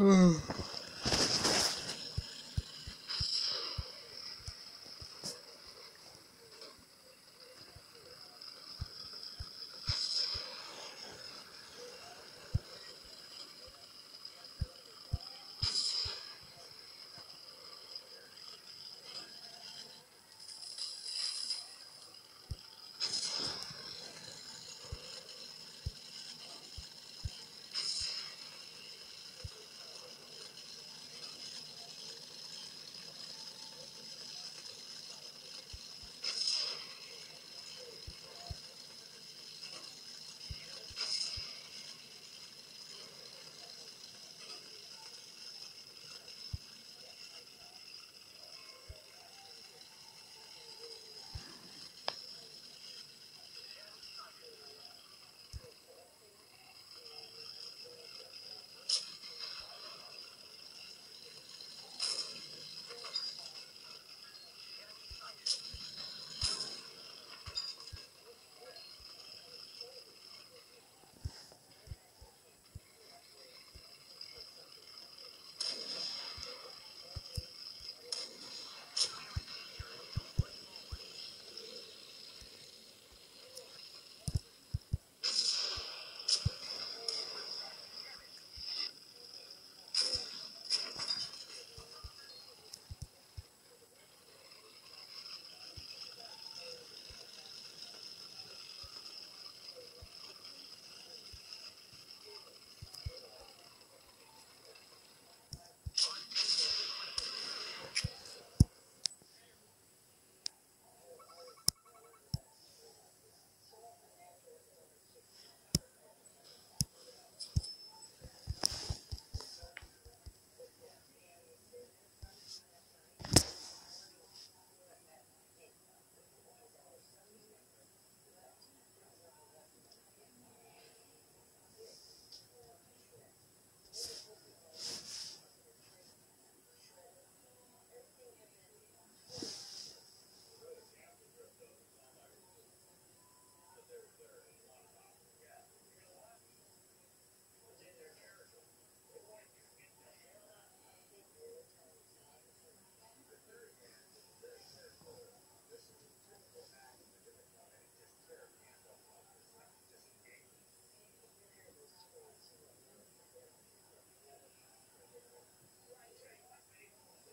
嗯。